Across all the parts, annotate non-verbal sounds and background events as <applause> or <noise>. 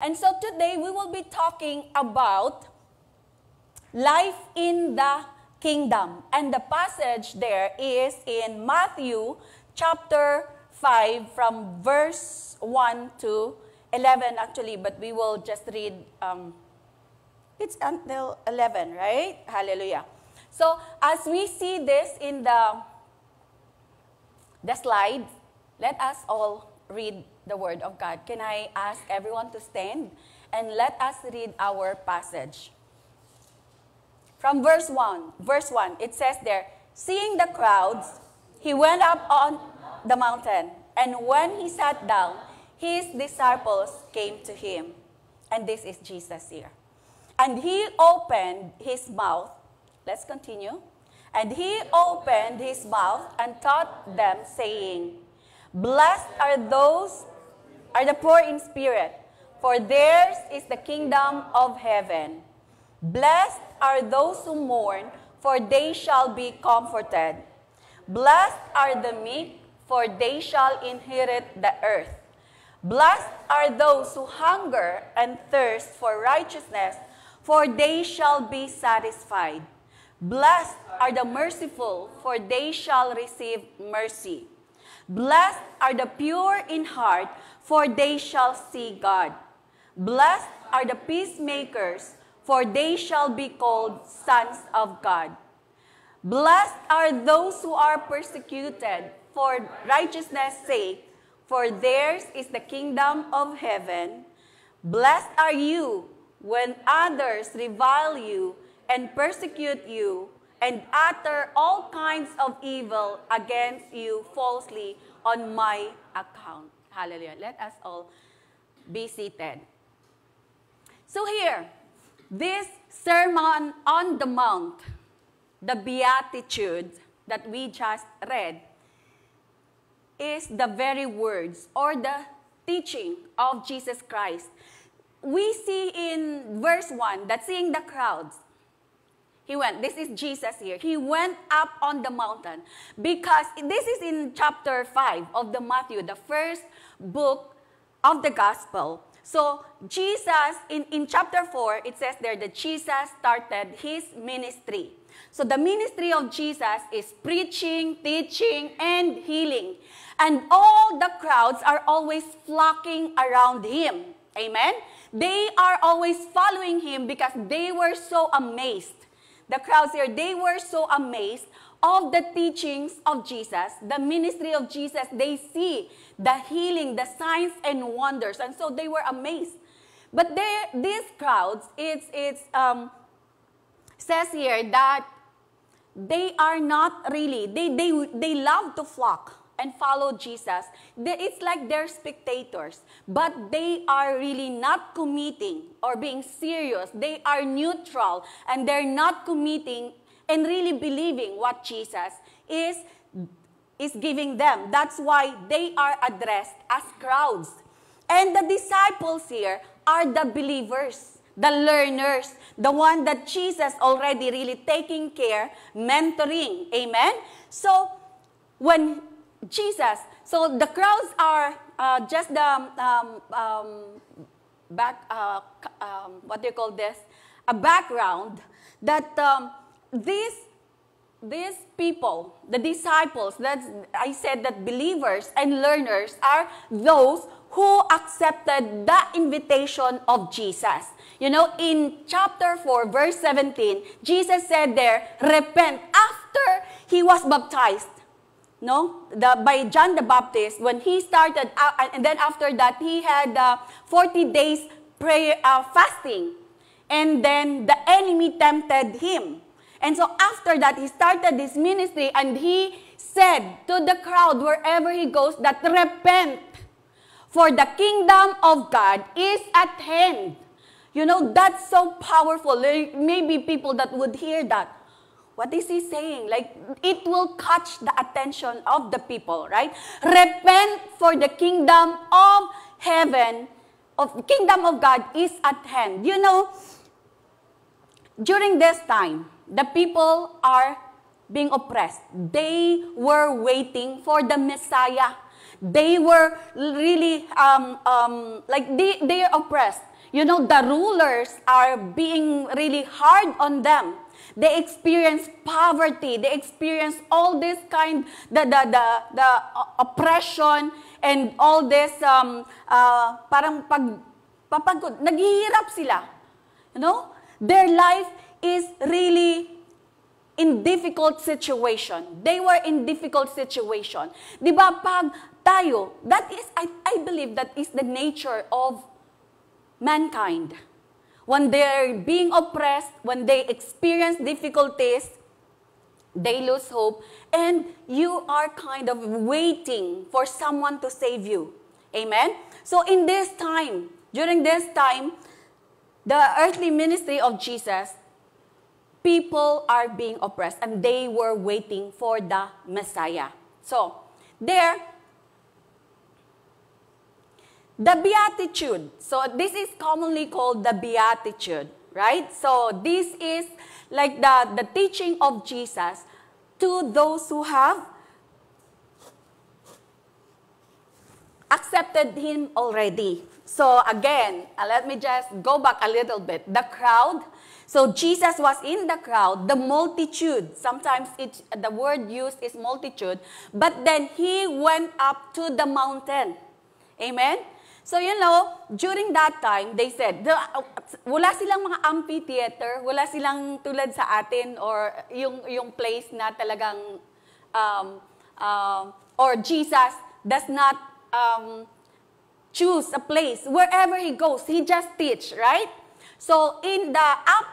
And so today we will be talking about life in the kingdom. And the passage there is in Matthew chapter 5 from verse 1 to 11 actually, but we will just read, um, it's until 11, right? Hallelujah. So as we see this in the, the slide, let us all read the word of God. Can I ask everyone to stand and let us read our passage? From verse 1, verse 1, it says there, seeing the crowds, he went up on the mountain, and when he sat down, his disciples came to him. And this is Jesus here. And he opened his mouth. Let's continue. And he opened his mouth and taught them, saying, Blessed are those are the poor in spirit, for theirs is the kingdom of heaven. Blessed are those who mourn, for they shall be comforted. Blessed are the meek, for they shall inherit the earth. Blessed are those who hunger and thirst for righteousness, for they shall be satisfied. Blessed are the merciful, for they shall receive mercy. Blessed are the pure in heart, for they shall see God. Blessed are the peacemakers, for they shall be called sons of God. Blessed are those who are persecuted for righteousness' sake, for theirs is the kingdom of heaven. Blessed are you when others revile you and persecute you and utter all kinds of evil against you falsely on my account. Hallelujah. Let us all be seated. So, here, this Sermon on the Mount, the Beatitudes that we just read, is the very words or the teaching of Jesus Christ. We see in verse 1 that seeing the crowds, he went, this is Jesus here. He went up on the mountain because this is in chapter 5 of the Matthew, the first book of the gospel. So Jesus, in, in chapter 4, it says there that Jesus started his ministry. So the ministry of Jesus is preaching, teaching, and healing. And all the crowds are always flocking around him. Amen? They are always following him because they were so amazed the crowds here, they were so amazed of the teachings of Jesus, the ministry of Jesus. They see the healing, the signs and wonders, and so they were amazed. But these crowds, it's, it's um, says here that they are not really, they, they, they love to flock and follow Jesus, it's like they're spectators, but they are really not committing or being serious. They are neutral and they're not committing and really believing what Jesus is, is giving them. That's why they are addressed as crowds. And the disciples here are the believers, the learners, the one that Jesus already really taking care, mentoring. Amen? So, when Jesus. So the crowds are uh, just the um, um, back, uh, um, what do you call this? A background that um, these these people, the disciples, that I said that believers and learners are those who accepted the invitation of Jesus. You know, in chapter 4, verse 17, Jesus said there, repent after he was baptized no? The by john the baptist when he started uh, and then after that he had uh, 40 days prayer uh, fasting. And then the enemy tempted him. And so after that he started this ministry and he said to the crowd wherever he goes that repent for the kingdom of god is at hand. You know that's so powerful. Maybe people that would hear that what is he saying? Like, it will catch the attention of the people, right? Repent for the kingdom of heaven, of kingdom of God is at hand. You know, during this time, the people are being oppressed. They were waiting for the Messiah. They were really, um, um, like, they, they are oppressed. You know, the rulers are being really hard on them. They experience poverty. They experience all this kind, the, the, the, the oppression and all this, um, uh, parang pag, papagod. Naghihirap sila. You know? Their life is really in difficult situation. They were in difficult situation. Di ba, pag tayo, that is, I, I believe that is the nature of mankind. When they're being oppressed, when they experience difficulties, they lose hope, and you are kind of waiting for someone to save you. Amen? So in this time, during this time, the earthly ministry of Jesus, people are being oppressed and they were waiting for the Messiah. So, there, the Beatitude. So this is commonly called the Beatitude, right? So this is like the, the teaching of Jesus to those who have accepted Him already. So again, uh, let me just go back a little bit. The crowd, so Jesus was in the crowd, the multitude. Sometimes it, the word used is multitude, but then He went up to the mountain. Amen? So, you know, during that time, they said, the, wala silang mga amphitheater, wala silang tulad sa atin or yung, yung place na talagang, um, uh, or Jesus does not um, choose a place. Wherever he goes, he just teach, right? So, in the up,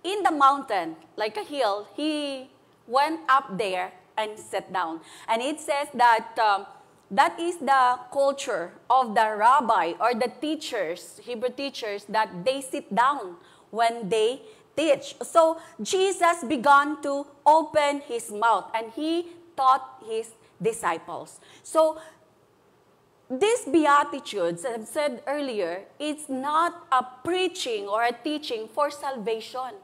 in the mountain, like a hill, he went up there and sat down. And it says that um, that is the culture of the rabbi or the teachers, Hebrew teachers, that they sit down when they teach. So Jesus began to open his mouth and he taught his disciples. So these beatitudes, as I've said earlier, it's not a preaching or a teaching for salvation.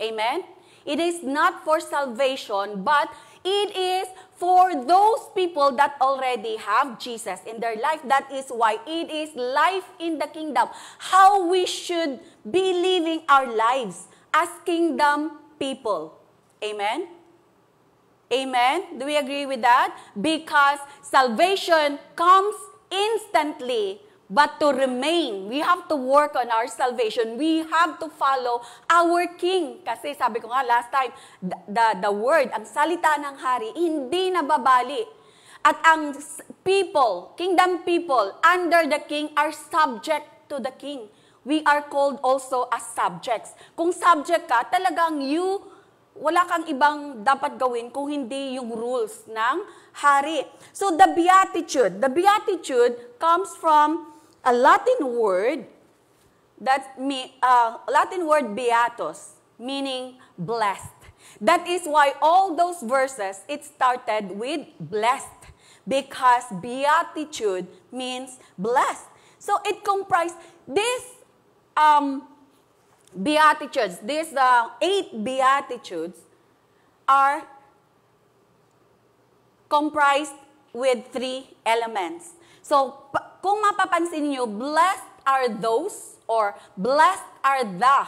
Amen? It is not for salvation, but it is for those people that already have Jesus in their life. That is why it is life in the kingdom. How we should be living our lives as kingdom people. Amen? Amen? Do we agree with that? Because salvation comes instantly but to remain. We have to work on our salvation. We have to follow our King. Kasi sabi ko nga last time, the, the, the word, ang salita ng hari, hindi nababali. At ang people, kingdom people, under the king are subject to the king. We are called also as subjects. Kung subject ka, talagang you, wala kang ibang dapat gawin kung hindi yung rules ng hari. So the beatitude, the beatitude comes from a Latin word that me, uh, Latin word beatus, meaning blessed. That is why all those verses, it started with blessed because beatitude means blessed. So it comprised these um, beatitudes, these uh, eight beatitudes are comprised with three elements. So, kung mapapansin niyo, blessed are those or blessed are the,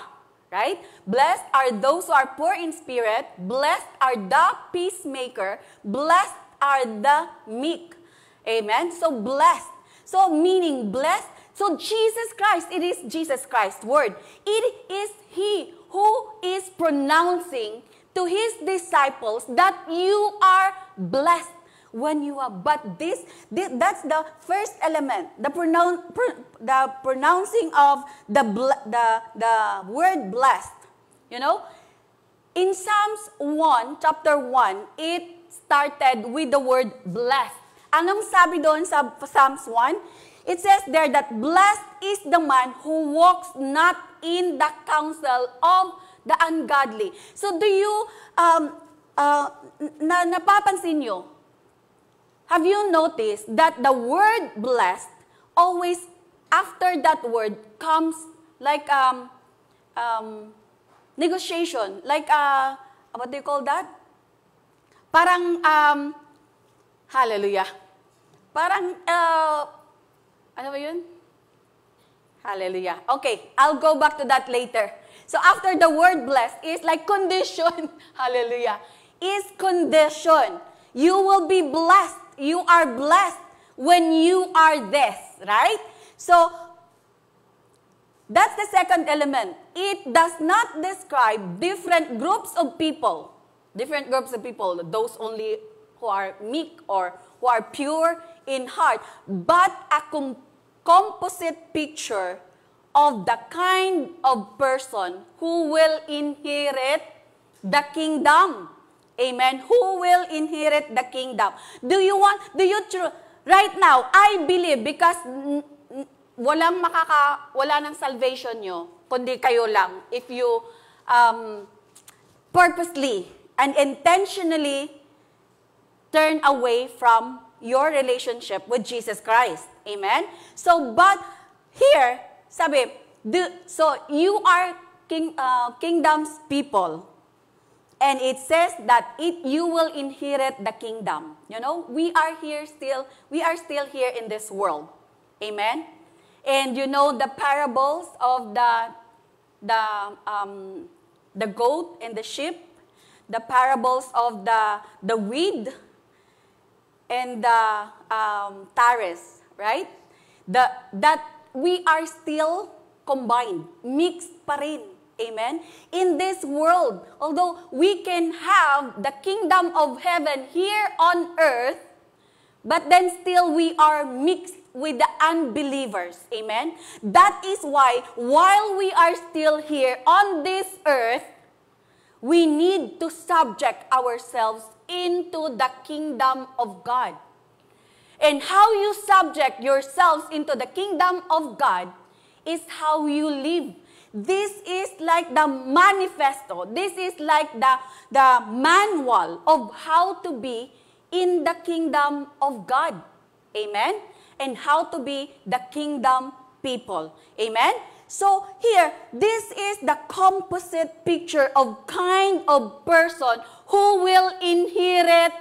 right? Blessed are those who are poor in spirit, blessed are the peacemaker, blessed are the meek. Amen? So, blessed. So, meaning blessed. So, Jesus Christ, it is Jesus Christ's word. It is He who is pronouncing to His disciples that you are blessed when you are. But this, this that's the first element, the, pronoun, pr, the pronouncing of the, the, the word blessed. You know, in Psalms 1, chapter 1, it started with the word blessed. Anong sabi doon sa Psalms 1? It says there that blessed is the man who walks not in the counsel of the ungodly. So do you, um, uh, na, napapansin nyo, have you noticed that the word blessed always after that word comes like um, um, negotiation, like uh, what do you call that? Parang um, hallelujah. Parang uh, ano ba 'yun? Hallelujah. Okay, I'll go back to that later. So after the word blessed is like condition. <laughs> Hallelujah. Is condition. You will be blessed. You are blessed when you are this, right? So that's the second element. It does not describe different groups of people. Different groups of people, those only who are meek or who are pure in heart, but a com- composite picture of the kind of person who will inherit the kingdom. Amen. Who will inherit the kingdom? Do you want, do you, right now, I believe because walang makaka, wala ng salvation nyo, kundi kayo lang. If you um, purposely and intentionally turn away from your relationship with Jesus Christ. Amen? So, but here, sabi, the, so you are king, uh, kingdom's people. And it says that it, you will inherit the kingdom. You know, we are here still, we are still here in this world. Amen? And you know the parables of the, the, um, the goat and the sheep, the parables of the, the weed and the um, tares, right? The, that we are still combined, mixed pa rin. Amen? In this world, although we can have the kingdom of heaven here on earth, but then still we are mixed with the unbelievers. Amen? That is why, while we are still here on this earth, we need to subject ourselves into the kingdom of God. And how you subject yourselves into the kingdom of God is how you live. This is like the manifesto. This is like the, the manual of how to be in the kingdom of God. Amen? And how to be the kingdom people. Amen? So here, this is the composite picture of kind of person who will inherit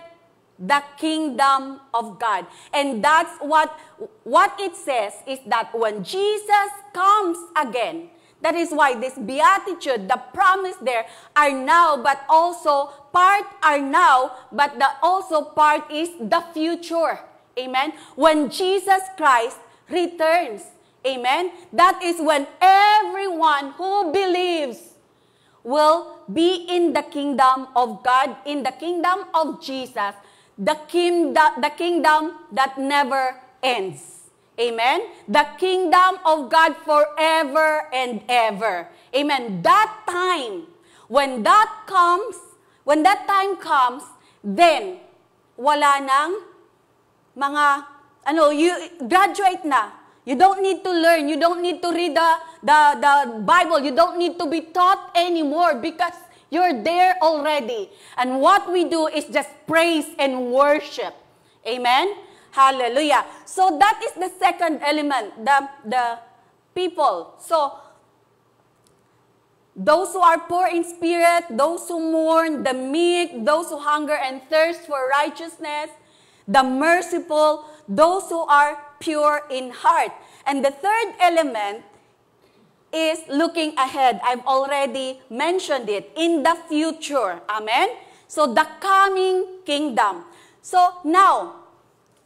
the kingdom of God. And that's what, what it says is that when Jesus comes again, that is why this beatitude, the promise there, are now, but also part are now, but the also part is the future. Amen. When Jesus Christ returns, amen, that is when everyone who believes will be in the kingdom of God, in the kingdom of Jesus, the kingdom, the kingdom that never ends. Amen? The kingdom of God forever and ever. Amen. That time, when that comes, when that time comes, then wala nang mga ano, you graduate na. You don't need to learn. You don't need to read the, the, the Bible. You don't need to be taught anymore because you're there already. And what we do is just praise and worship. Amen? Hallelujah. So that is the second element, the, the people. So those who are poor in spirit, those who mourn, the meek, those who hunger and thirst for righteousness, the merciful, those who are pure in heart. And the third element is looking ahead. I've already mentioned it in the future. Amen? So the coming kingdom. So now,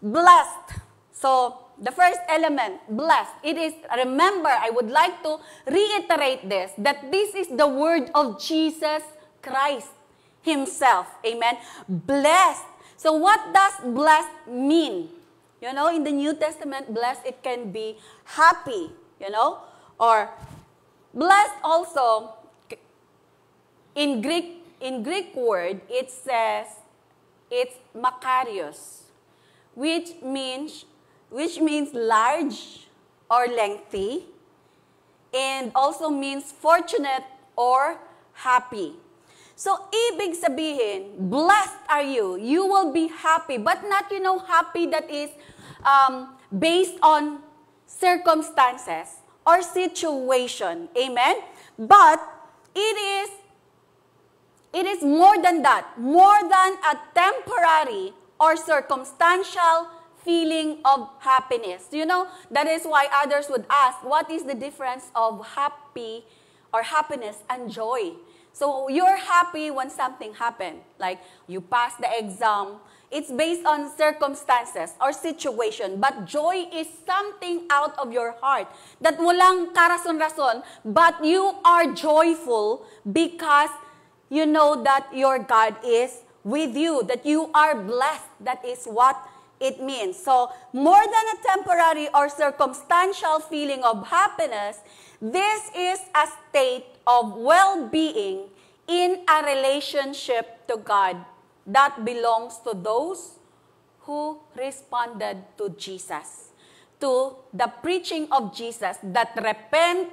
blessed. So the first element, blessed. It is, remember, I would like to reiterate this, that this is the word of Jesus Christ himself. Amen? Blessed. So what does blessed mean? You know, in the New Testament, blessed, it can be happy, you know, or blessed also, in Greek, in Greek word, it says, it's makarios, which means, which means large or lengthy, and also means fortunate or happy. So, ibig sabihin, blessed are you. You will be happy, but not, you know, happy that is um, based on circumstances or situation. Amen? But it is it is more than that, more than a temporary or circumstantial feeling of happiness. You know, that is why others would ask, what is the difference of happy or happiness and joy? So you're happy when something happened, like you passed the exam. It's based on circumstances or situation. But joy is something out of your heart that walang karason-rason, but you are joyful because you know that your God is with you, that you are blessed. That is what it means. So, more than a temporary or circumstantial feeling of happiness, this is a state of well being in a relationship to God that belongs to those who responded to Jesus, to the preaching of Jesus that repent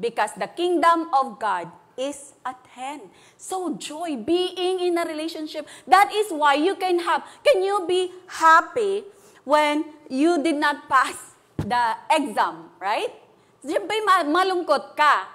because the kingdom of God is at hand. So joy, being in a relationship, that is why you can have, can you be happy when you did not pass the exam, right? Siyempre, malungkot ka.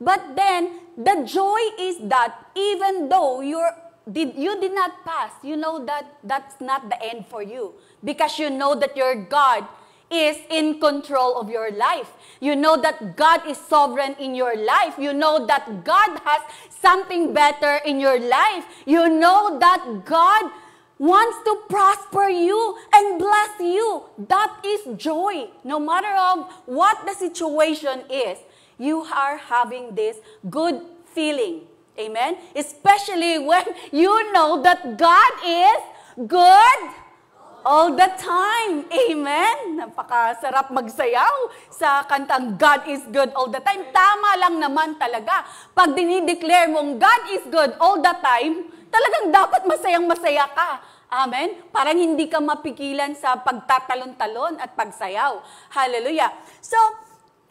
But then, the joy is that even though you're, did, you did not pass, you know that that's not the end for you. Because you know that your God is in control of your life. You know that God is sovereign in your life. You know that God has something better in your life. You know that God wants to prosper you and bless you. That is joy. No matter of what the situation is, you are having this good feeling. Amen? Especially when you know that God is good all the time. Amen? Napakasarap magsayaw sa kantang God is good all the time. Tama lang naman talaga. Pag dinideclare mong God is good all the time, talagang dapat masayang masaya ka. Amen? Parang hindi ka mapigilan sa pagtatalon-talon at pagsayaw. Hallelujah. So,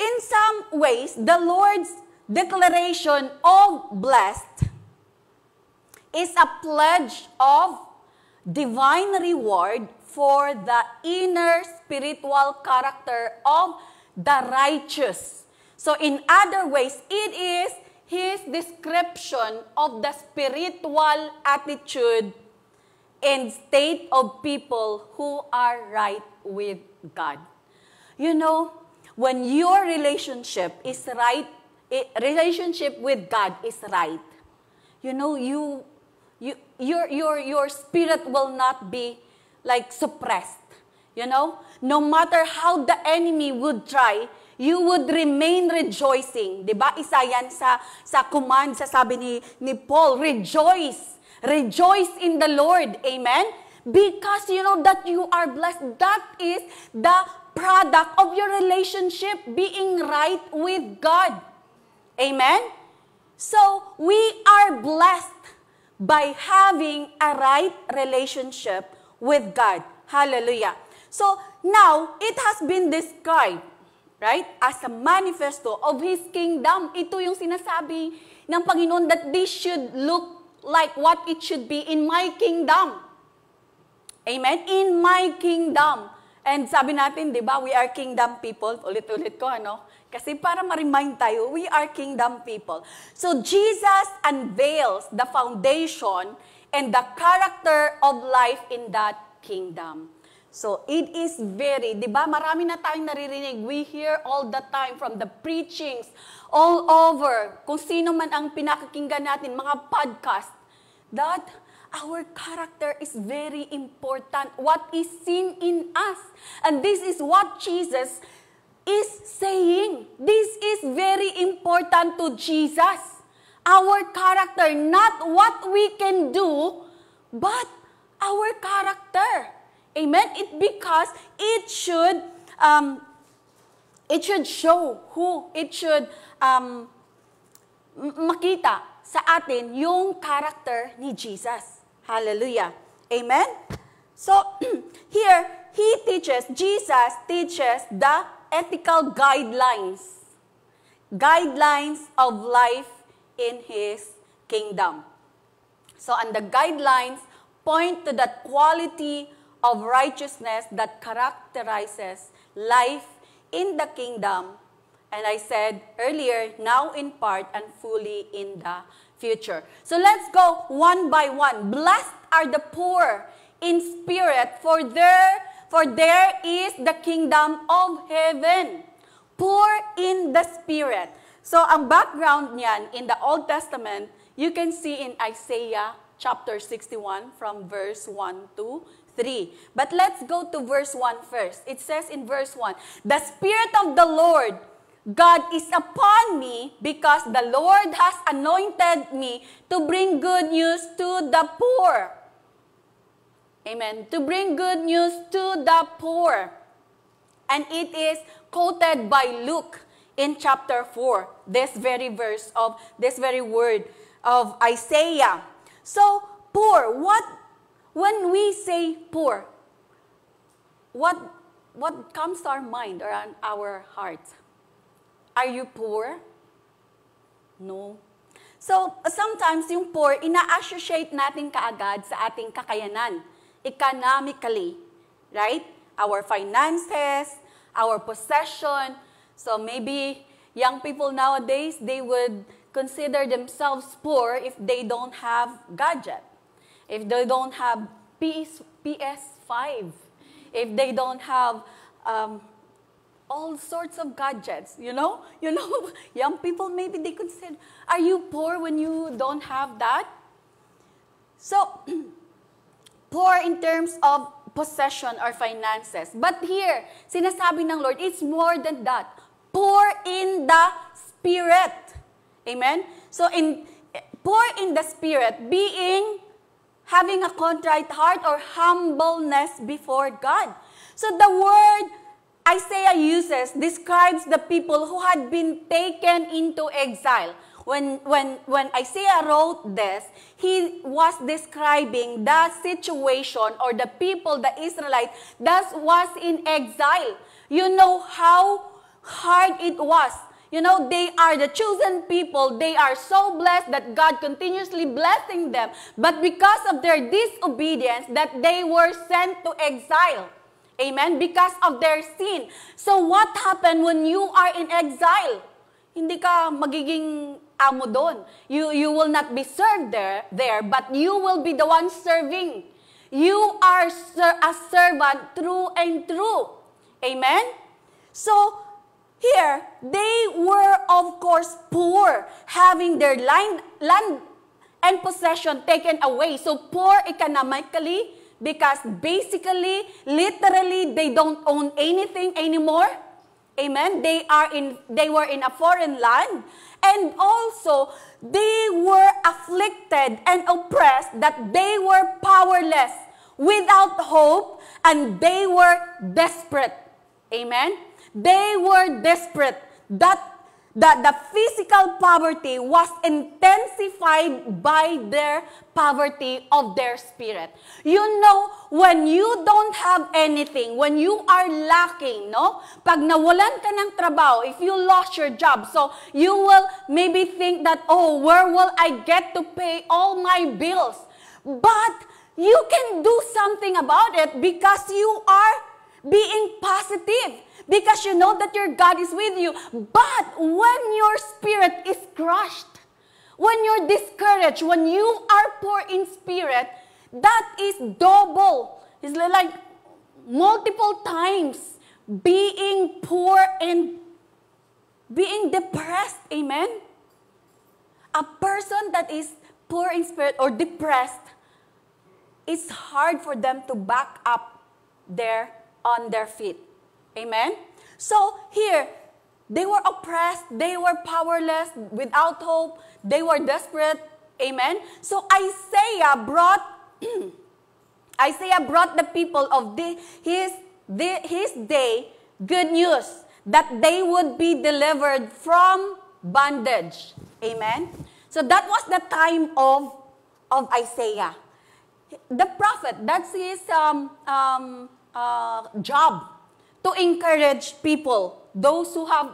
in some ways, the Lord's declaration of blessed is a pledge of divine reward for the inner spiritual character of the righteous. So, in other ways, it is his description of the spiritual attitude and state of people who are right with God. You know, when your relationship is right, eh, relationship with God is right, you know, you, you, your, your, your spirit will not be like suppressed. You know, no matter how the enemy would try, you would remain rejoicing. Di ba? Isa yan sa, sa command, sa sabi ni, ni Paul, rejoice. Rejoice in the Lord. Amen? Because you know that you are blessed. That is the product of your relationship being right with God. Amen? So, we are blessed by having a right relationship with God. Hallelujah. So now, it has been described, right, as a manifesto of His kingdom. Ito yung sinasabi ng Panginoon that this should look like what it should be in my kingdom. Amen? In my kingdom. And sabi natin, di ba, we are kingdom people. Ulit-ulit ko, ano? Kasi para ma-remind tayo, we are kingdom people. So Jesus unveils the foundation and the character of life in that kingdom. So it is very, di ba, marami na tayong naririnig. We hear all the time from the preachings all over, kung sino man ang pinakikinggan natin, mga podcast, that our character is very important. What is seen in us. And this is what Jesus is saying. This is very important to Jesus our character, not what we can do, but our character. Amen? It because it should um, it should show who it should um, makita sa atin yung character ni Jesus. Hallelujah. Amen? So, <clears throat> here, he teaches, Jesus teaches the ethical guidelines. Guidelines of life in His kingdom. So, and the guidelines point to that quality of righteousness that characterizes life in the kingdom. And I said earlier, now in part and fully in the future. So let's go one by one. Blessed are the poor in spirit, for there, for there is the kingdom of heaven. Poor in the spirit. So ang background niyan in the Old Testament, you can see in Isaiah chapter 61 from verse 1 to 3. But let's go to verse 1 first. It says in verse 1, The Spirit of the Lord God is upon me because the Lord has anointed me to bring good news to the poor. Amen. To bring good news to the poor. And it is quoted by Luke in chapter 4, this very verse of this very word of Isaiah. So, poor, what when we say poor, what what comes to our mind or on our hearts? Are you poor? No. So, sometimes yung poor, ina-associate natin kaagad sa ating kakayanan, economically, right? Our finances, our possession. So, maybe young people nowadays, they would consider themselves poor if they don't have gadget, if they don't have PS, PS5, if they don't have um, all sorts of gadgets, you know? <laughs> You know, young people, maybe they consider, are you poor when you don't have that? So, <clears throat> poor in terms of possession or finances. But here, sinasabi ng Lord, it's more than that. Poor in the spirit. Amen? So, in poor in the spirit, being, having a contrite heart or humbleness before God. So, the word Isaiah uses describes the people who had been taken into exile. When, when, when Isaiah wrote this, he was describing the situation or the people, the Israelites, that was in exile. You know how hard it was. You know, they are the chosen people. They are so blessed that God continuously blessing them. But because of their disobedience, that they were sent to exile. Amen? Because of their sin. So what happened when you are in exile? Hindi ka magiging amo doon. You, you will not be served there, there, but you will be the one serving. You are a servant through and through. Amen? So, here, they were, of course, poor, having their land, land and possession taken away. So, poor economically, because basically, literally, they don't own anything anymore. Amen. They are in they were in a foreign land and also they were afflicted and oppressed that they were powerless, without hope, and they were desperate. Amen. They were desperate. That that the physical poverty was intensified by their poverty of their spirit. You know, when you don't have anything, when you are lacking, no? Pag nawalan ka ng trabaho, if you lost your job, so you will maybe think that, oh, where will I get to pay all my bills? But you can do something about it because you are being positive because you know that your God is with you. But when your spirit is crushed, when you're discouraged, when you are poor in spirit, that is double. It's like multiple times being poor and being depressed. Amen? A person that is poor in spirit or depressed, it's hard for them to back up there on their feet. Amen? So here, they were oppressed, they were powerless, without hope, they were desperate. Amen? So Isaiah brought <clears throat> Isaiah brought the people of the, his, the, his day good news that they would be delivered from bondage. Amen? So that was the time of, of Isaiah. The prophet, that's his um, um, uh, job to encourage people, those who have,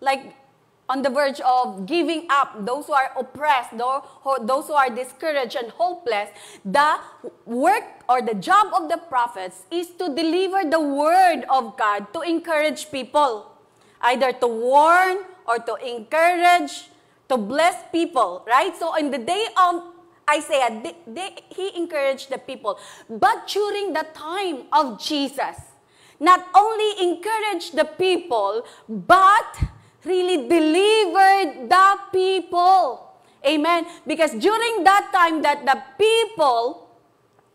like, on the verge of giving up, those who are oppressed, those who are discouraged and hopeless, the work or the job of the prophets is to deliver the word of God to encourage people, either to warn or to encourage, to bless people, right? So in the day of Isaiah, they, they, he encouraged the people. But during the time of Jesus, not only encouraged the people, but really delivered the people. Amen. Because during that time that the people,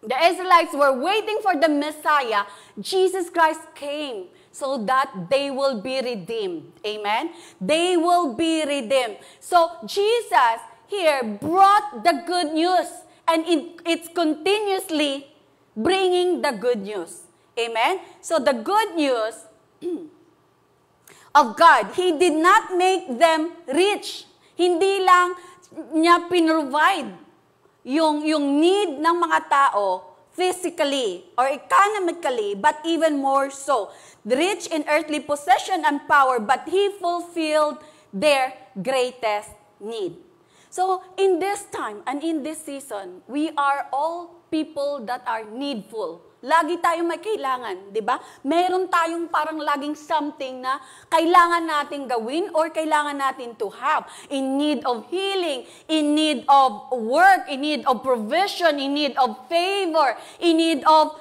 the Israelites were waiting for the Messiah, Jesus Christ came so that they will be redeemed. Amen. They will be redeemed. So Jesus here brought the good news and it, it's continuously bringing the good news. Amen? So the good news of God, He did not make them rich. Hindi lang niya pinrovide yung, yung need ng mga tao physically or economically, but even more so. Rich in earthly possession and power, but He fulfilled their greatest need. So, in this time and in this season, we are all people that are needful. Lagi tayong may kailangan, di ba? Meron tayong parang laging something na kailangan natin gawin or kailangan natin to have. In need of healing, in need of work, in need of provision, in need of favor, in need of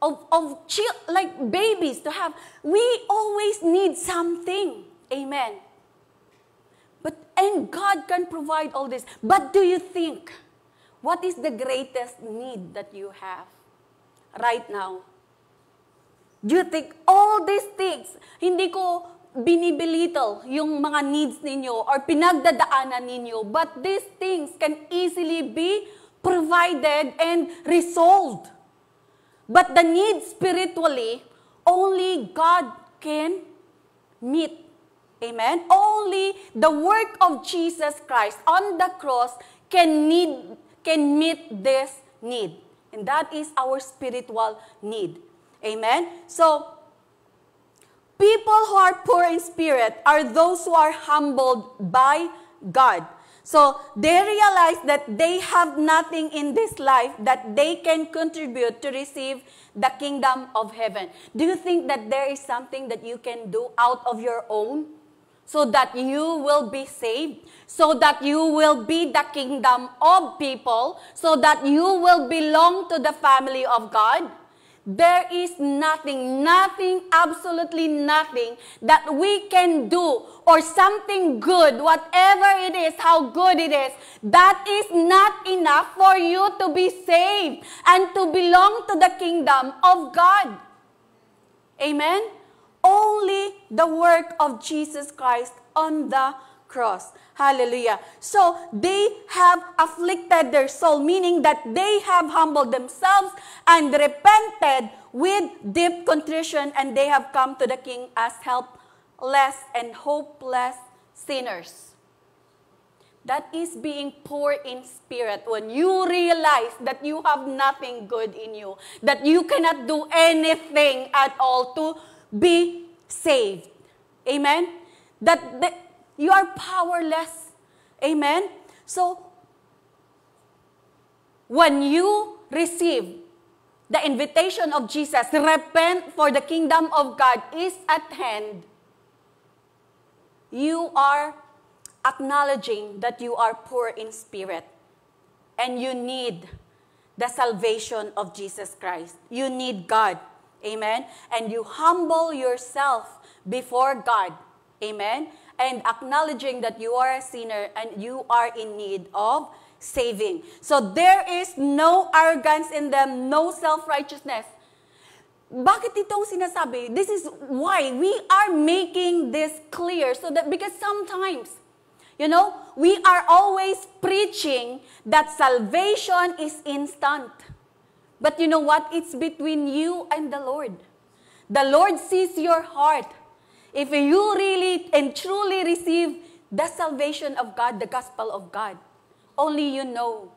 of, of chill, like babies to have. We always need something. Amen. But, and God can provide all this. But do you think, what is the greatest need that you have right now? You think all these things, hindi ko binibilittle yung mga needs ninyo or pinagdadaanan ninyo, but these things can easily be provided and resolved. But the need spiritually, only God can meet Amen? Only the work of Jesus Christ on the cross can need can meet this need. And that is our spiritual need. Amen? So, people who are poor in spirit are those who are humbled by God. So, they realize that they have nothing in this life that they can contribute to receive the kingdom of heaven. Do you think that there is something that you can do out of your own? So that you will be saved, so that you will be the kingdom of people, so that you will belong to the family of God. There is nothing, nothing, absolutely nothing that we can do or something good, whatever it is, how good it is, that is not enough for you to be saved and to belong to the kingdom of God. Amen? Only the work of Jesus Christ on the cross. Hallelujah. So they have afflicted their soul, meaning that they have humbled themselves and repented with deep contrition, and they have come to the King as helpless and hopeless sinners. That is being poor in spirit when you realize that you have nothing good in you, that you cannot do anything at all to be saved. Amen? That, that you are powerless. Amen? So, when you receive the invitation of Jesus, repent for the kingdom of God is at hand, you are acknowledging that you are poor in spirit and you need the salvation of Jesus Christ. You need God. Amen. And you humble yourself before God. Amen. And acknowledging that you are a sinner and you are in need of saving. So there is no arrogance in them, no self-righteousness. Bakit itong sinasabi? This is why we are making this clear so that because sometimes you know, we are always preaching that salvation is instant. But you know what? It's between you and the Lord. The Lord sees your heart. If you really and truly receive the salvation of God, the gospel of God, only you know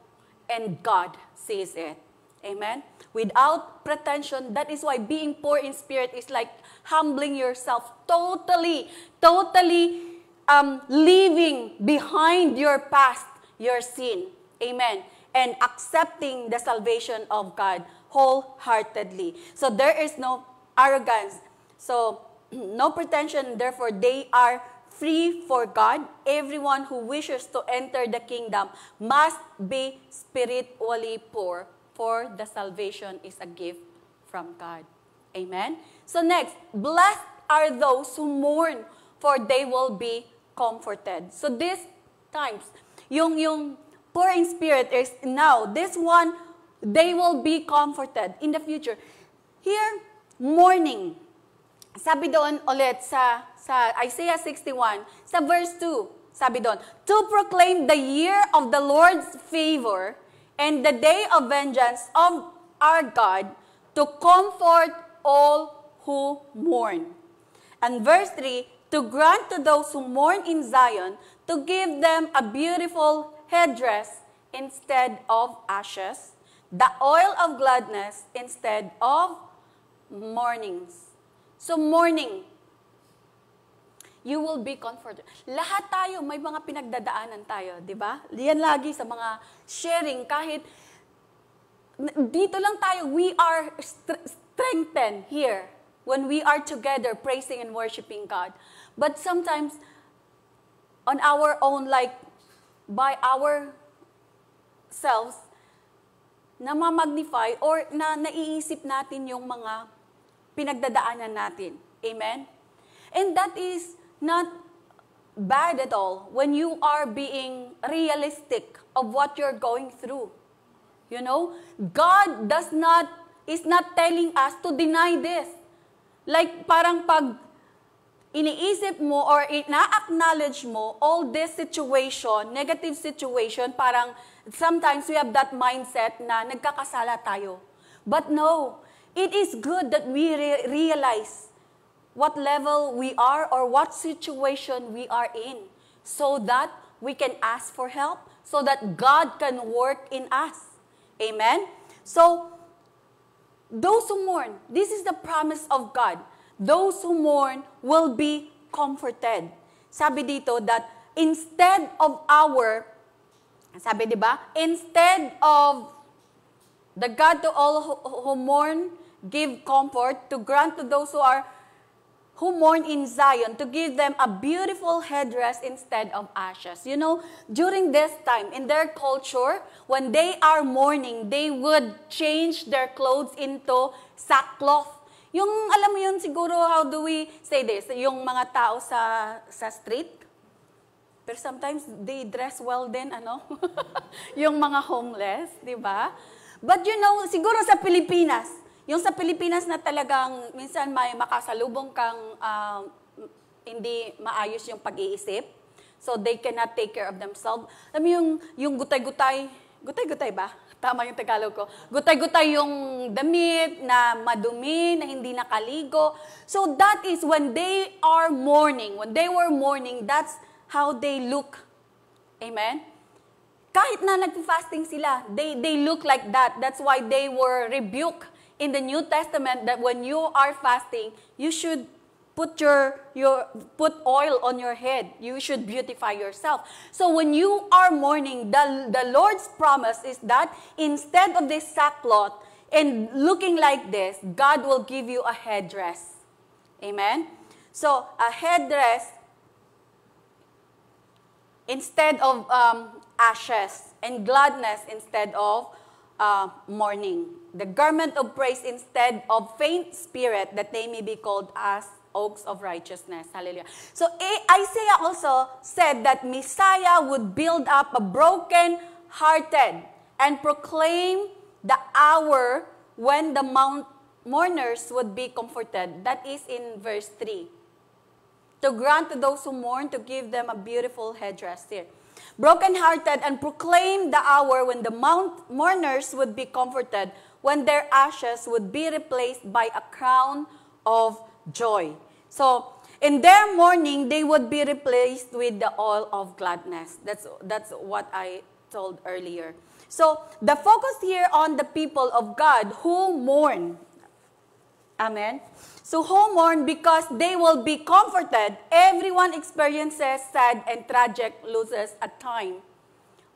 and God sees it. Amen? Without pretension, that is why being poor in spirit is like humbling yourself totally, totally um, leaving behind your past, your sin. Amen and accepting the salvation of God wholeheartedly. So there is no arrogance. So <clears throat> no pretension, therefore they are free for God. Everyone who wishes to enter the kingdom must be spiritually poor, for the salvation is a gift from God. Amen? So next, blessed are those who mourn, for they will be comforted. So these times, yung, yung poor in spirit is now, this one, they will be comforted in the future. Here, mourning. Sabi doon ulit sa, sa Isaiah 61, sa verse 2, sabi doon, to proclaim the year of the Lord's favor and the day of vengeance of our God, to comfort all who mourn. And verse 3, to grant to those who mourn in Zion, to give them a beautiful headdress instead of ashes, the oil of gladness instead of mournings. So mourning, you will be comforted. Lahat tayo, may mga pinagdadaanan tayo, di ba? Yan lagi sa mga sharing, kahit dito lang tayo, we are strengthened here when we are together praising and worshiping God. But sometimes, on our own, like by ourselves, na ma-magnify or na naiisip natin yung mga pinagdadaanan natin. Amen? And that is not bad at all when you are being realistic of what you're going through. You know, God does not, is not telling us to deny this. Like parang pag iniisip mo or ina-acknowledge mo all this situation, negative situation, parang sometimes we have that mindset na nagkakasala tayo. But no, it is good that we re- realize what level we are or what situation we are in so that we can ask for help, so that God can work in us. Amen? So, those who mourn, this is the promise of God. Those who mourn will be comforted. Sabi dito that instead of our, sabi di ba, instead of the God to all who, who mourn, give comfort, to grant to those who are who mourn in Zion to give them a beautiful headdress instead of ashes. You know, during this time, in their culture, when they are mourning, they would change their clothes into sackcloth. Yung, alam mo yun, siguro, how do we say this? Yung mga tao sa, sa street, pero sometimes they dress well din, ano? <laughs> yung mga homeless, di ba? But you know, siguro sa Pilipinas, yung sa Pilipinas na talagang minsan may makasalubong kang uh, hindi maayos yung pag-iisip, so they cannot take care of themselves. Alam mo yung, yung gutay-gutay, gutay-gutay ba? Tama yung Tagalog ko. Gutay-gutay yung damit na madumi, na hindi nakaligo. So that is when they are mourning. When they were mourning, that's how they look. Amen? Kahit na nag-fasting sila, they, they look like that. That's why they were rebuked in the New Testament that when you are fasting, you should put your, your put oil on your head. You should beautify yourself. So when you are mourning, the, the Lord's promise is that instead of this sackcloth and looking like this, God will give you a headdress. Amen? So a headdress instead of um, ashes and gladness instead of uh, mourning. The garment of praise instead of faint spirit, that they may be called as oaks of righteousness. Hallelujah. So Isaiah also said that Messiah would build up a broken hearted and proclaim the hour when the mount mourners would be comforted. That is in verse 3. To grant to those who mourn, to give them a beautiful headdress here. Broken-hearted and proclaim the hour when the mount mourners would be comforted, when their ashes would be replaced by a crown of joy. So, in their mourning, they would be replaced with the oil of gladness. That's, that's what I told earlier. So, the focus here on the people of God who mourn. Amen. So who mourn because they will be comforted. Everyone experiences sad and tragic losses at time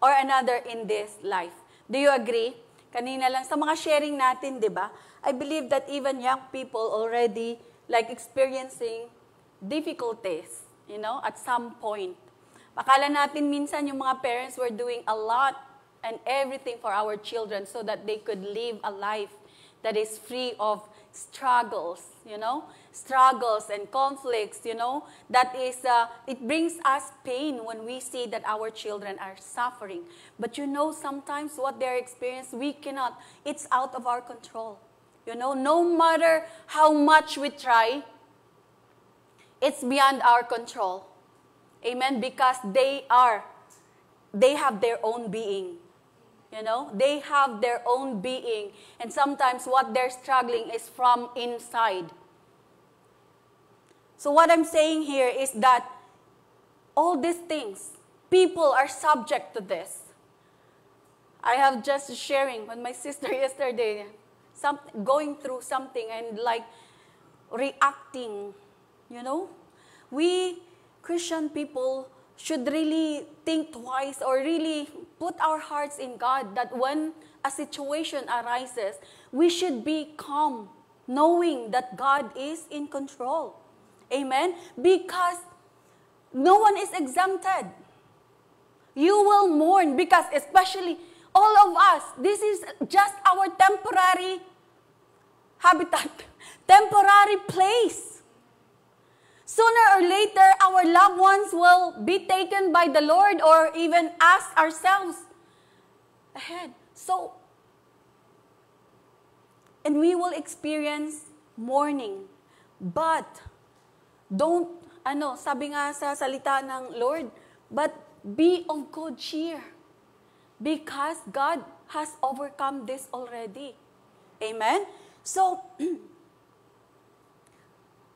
or another in this life. Do you agree? Kanina lang sa mga sharing natin, 'di ba? I believe that even young people already like experiencing difficulties, you know, at some point. Akala natin minsan yung mga parents were doing a lot and everything for our children so that they could live a life that is free of struggles, you know, struggles and conflicts, you know, that is, uh, it brings us pain when we see that our children are suffering. But you know, sometimes what they're experiencing, we cannot, it's out of our control. You know, no matter how much we try, it's beyond our control. Amen. Because they are, they have their own being. You know, they have their own being. And sometimes what they're struggling is from inside. So, what I'm saying here is that all these things, people are subject to this. I have just sharing with my <laughs> sister yesterday, some, going through something and like reacting, you know. We Christian people should really think twice or really put our hearts in God that when a situation arises, we should be calm, knowing that God is in control. Amen? Because no one is exempted. You will mourn because, especially all of us, this is just our temporary habitat, <laughs> temporary place. Sooner or later, our loved ones will be taken by the Lord or even us ourselves ahead. So, and we will experience mourning. But, don't, ano, sabi nga sa salita ng Lord, but be of good cheer. Because God has overcome this already. Amen? So, <clears throat>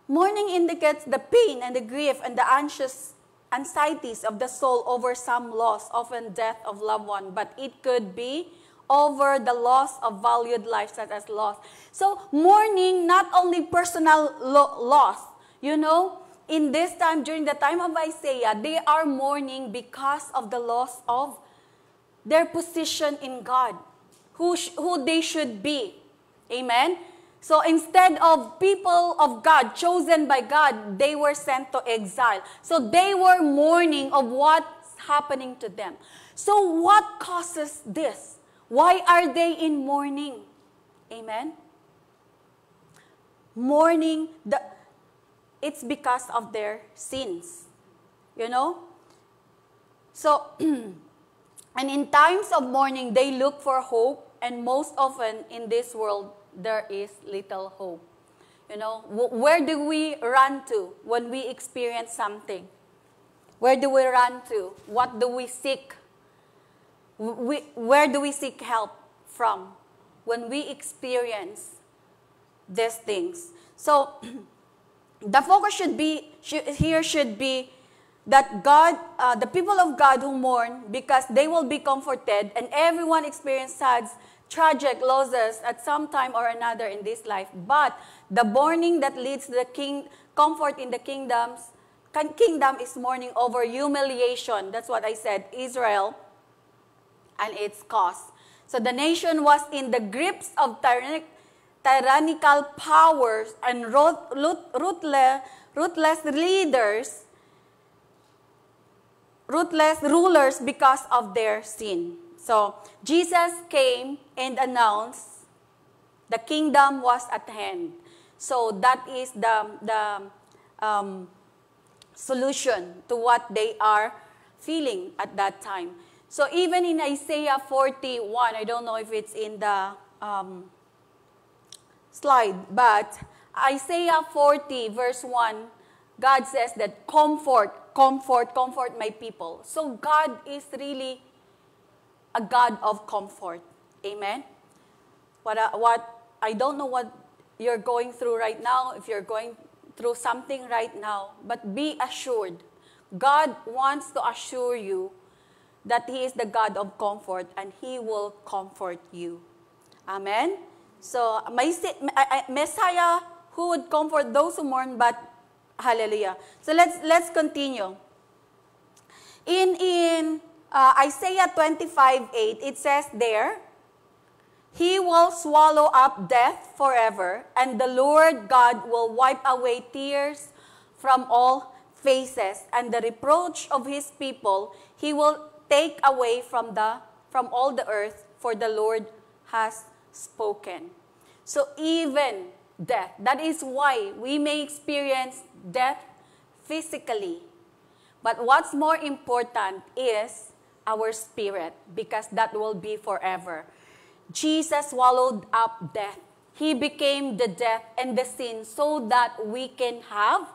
Mourning indicates the pain and the grief and the anxious anxieties of the soul over some loss, often death of loved one, but it could be over the loss of valued life such as loss. So mourning not only personal lo- loss, you know, in this time during the time of Isaiah, they are mourning because of the loss of their position in God, who, who they should be. Amen. So instead of people of God, chosen by God, they were sent to exile. So they were mourning of what's happening to them. So what causes this? Why are they in mourning? Amen? Mourning, the, it's because of their sins. You know? So, <clears throat> and in times of mourning, they look for hope, and most often in this world, there is little hope. You know, where do we run to when we experience something? Where do we run to? What do we seek? We, where do we seek help from when we experience these things? So, <clears throat> the focus should be should, here should be that God, uh, the people of God who mourn, because they will be comforted, and everyone experiences sad tragic losses at some time or another in this life. But the mourning that leads to the king, comfort in the kingdoms, kingdom is mourning over humiliation. That's what I said, Israel and its cause. So the nation was in the grips of tyrannic, tyrannical powers and ruthless, ruthless leaders, ruthless rulers because of their sin. So Jesus came and announced the kingdom was at hand. So that is the, the um, solution to what they are feeling at that time. So even in Isaiah 41, I don't know if it's in the um, slide, but Isaiah 40, verse 1, God says that comfort, comfort, comfort my people. So God is really a God of comfort. Amen? What, uh, what I don't know what you're going through right now, if you're going through something right now, but be assured. God wants to assure you that He is the God of comfort and He will comfort you. Amen? So, Messiah who would comfort those who mourn, but hallelujah. So let's let's continue. In in uh, Isaiah 25 8, it says there, He will swallow up death forever, and the Lord God will wipe away tears from all faces, and the reproach of his people he will take away from, the, from all the earth, for the Lord has spoken. So even death. That is why we may experience death physically. But what's more important is our spirit because that will be forever. Jesus swallowed up death. He became the death and the sin so that we can have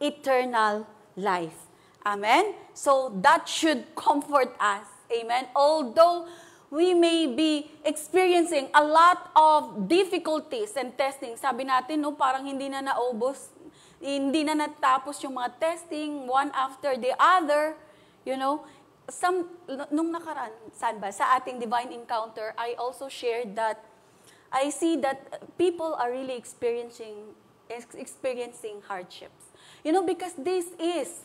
eternal life. Amen? So that should comfort us. Amen? Although we may be experiencing a lot of difficulties and testing. Sabi natin, no, parang hindi na naubos, hindi na natapos yung mga testing, one after the other. You know, some, nung nakaraan, saan ba? Sa ating divine encounter, I also shared that I see that people are really experiencing experiencing hardships. You know, because this is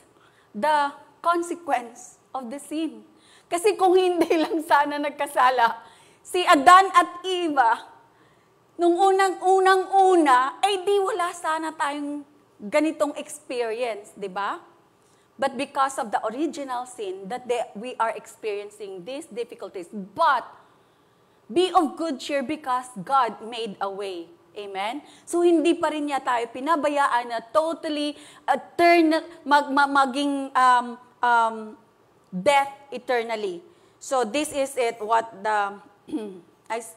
the consequence of the sin. Kasi kung hindi <laughs> lang sana nagkasala, si Adan at Eva, nung unang-unang-una, ay di wala sana tayong ganitong experience, di ba? But because of the original sin that they, we are experiencing these difficulties. But be of good cheer because God made a way. Amen? So, hindi pa rin niya tayo pinabayaan na totally uh, turn, mag, mag, maging um, um, death eternally. So, this is it, what the <clears throat>